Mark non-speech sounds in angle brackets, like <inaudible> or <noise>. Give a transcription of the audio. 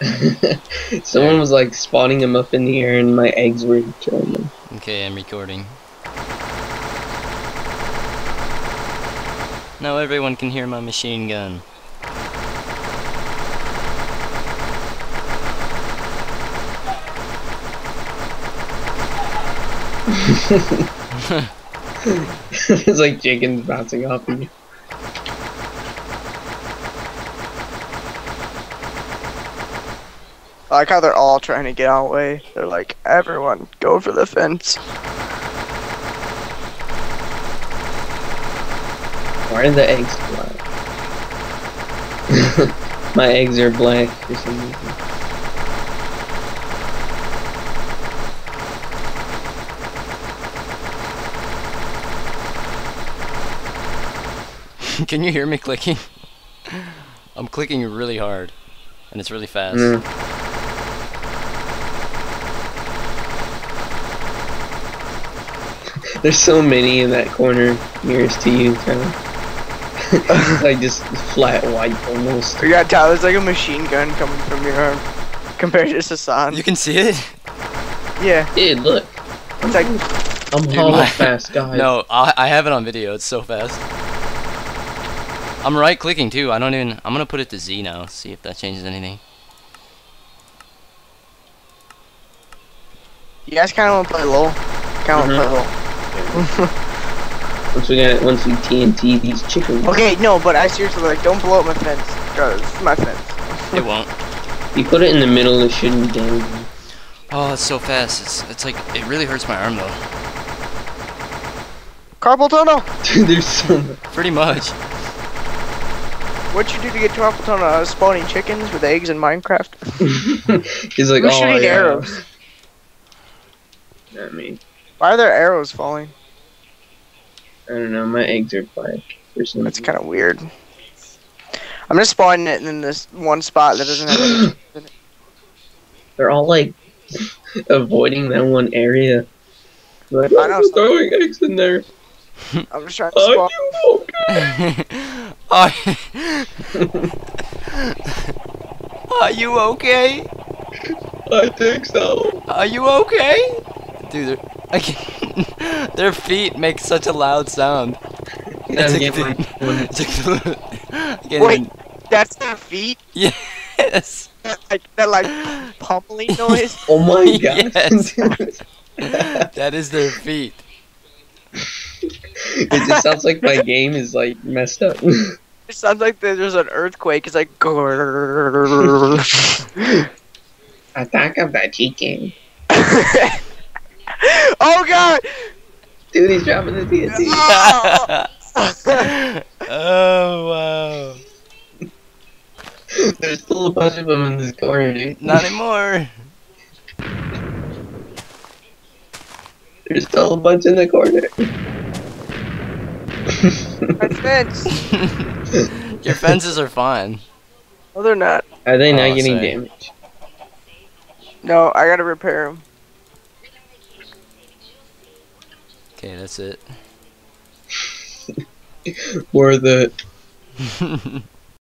<laughs> Someone was like spawning them up in the air, and my eggs were killing them. Okay, I'm recording. Now everyone can hear my machine gun. <laughs> <laughs> it's like chickens bouncing off of you. I like how they're all trying to get our way. They're like, everyone, go for the fence. Why are the eggs black? <laughs> my eggs are black for some reason. <laughs> can you hear me clicking? <laughs> I'm clicking really hard. And it's really fast. Mm. There's so many in that corner nearest to you, kind of. <laughs> like just flat white almost. You got Tyler's like a machine gun coming from your arm compared to Sasan. You can see it? Yeah, Dude, look. it's like I'm Dude, hella my- fast, guys. No, I, I have it on video. It's so fast. I'm right clicking too. I don't even. I'm gonna put it to Z now. See if that changes anything. you guys kind of want to play low. Kind of Mhm. want to play low. <laughs> Once we got once we TNT these chickens, Okay, no, but I seriously like don't blow up my fence. Cause it's my fence. It won't. you put it in the middle, it shouldn't be damaging. Oh, it's so fast. It's it's like it really hurts my arm though. Carpal tunnel. Dude, <laughs> there's so much. Pretty much. What'd you do to get carpal tunnel? I was spawning chickens with eggs in Minecraft. <laughs> He's like, Who's oh shooting yeah. arrows? Not me. Why are there arrows falling? I don't know. My eggs are black. That's kind of weird. I'm just spawning it in this one spot that doesn't have any <clears throat> in it. They're all like <laughs> avoiding that one area. Like, I know I'm throwing eggs in there. <laughs> I'm just trying to spawn. <laughs> Are you okay? Are you okay? I think so. Are you okay? Dude, they're- I can't, <laughs> their feet make such a loud sound. <laughs> Yeah, It's I'm like getting the- one. it's like the- <laughs> I can't Wait. even- That's their feet. yes. That like that like pummeling noise. Oh my god. Yes. That is their feet. it just sounds like my game is like messed up. It sounds like there's an earthquake. It's like. Attack of the chicken. Oh god! Dude, he's dropping the TNT. <laughs> oh wow. There's still a bunch of them in this corner, dude. Not anymore. There's still a bunch in the corner. My fence. <laughs> Your fences are fine. No, they're not. Are they not Oh, getting sorry. damaged? No, I gotta repair them. Okay, that's it. <laughs> Or the <laughs>